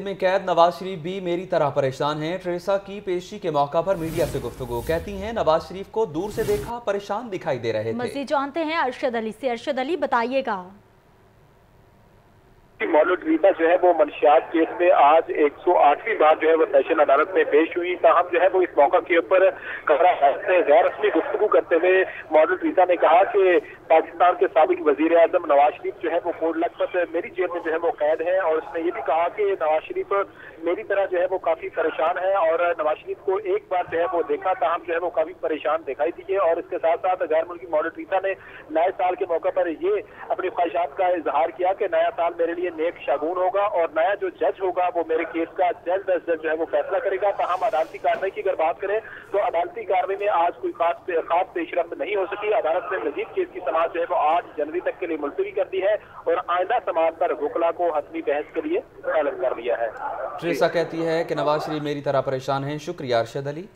میں قید نواز شریف بھی میری طرح پریشان ہیں۔ ٹریسا کی پیشی کے موقع پر میڈیا سے گفتگو۔ کہتی ہیں، نواز شریف کو دور سے دیکھا پریشان دکھائی دے رہے تھے۔ مزید جانتے ہیں ارشد علی سے۔ ارشد علی، بتائیے گا۔ مولود ریتا جو ہے وہ منشیات کیس میں آج ایک سو آٹھویں بار جو ہے وہ سیشن عدالت میں پیش ہوئی۔ تاہم جو ہے وہ اس موقع کے اوپر کمرہ سے غیر رسمی گفتگو کرتے ہوئے مولود ریتا نے کہا کہ پاکستان کے سابق وزیر اعظم نواز شریف جو ہے وہ پور لکھپت میری جیل میں جو ہے وہ قید ہے اور اس نے یہ بھی کہا کہ نواز شریف میری طرح جو ہے وہ کافی پریشان ہے اور نواز شریف کو ایک بار جو ہے وہ دیکھا۔ تاہم جو ہے وہ کافی پریشان دکھائی دیے اور اس کے ساتھ ساتھ غیر ملکی مولود ریتا نے نئے سال کے موقع پر یہ اپنی خواہشات کا اظہار کیا کہ نیا سال میرے لیے نیک شاگون ہوگا اور نیا جو جج ہوگا وہ میرے کیس کا جلد از جلد جو ہے وہ فیصلہ کرے گا، تاہم عدالتی کاروائی کی اگر بات کریں تو عدالتی کاروائی میں آج کوئی خاص خاص پیش رفت نہیں ہو سکی۔ عدالت نے مزید کیس کی سماعت جو ہے وہ آٹھ جنوری تک کے لیے ملتوی کر دی ہے اور آئندہ سماعت پر وکلا کو حتمی بحث کے لیے طلب کر دیا ہے۔ ٹریسا کہتی ہے کہ نواز شریف میری طرح پریشان ہیں۔ شکریہ ارشد علی۔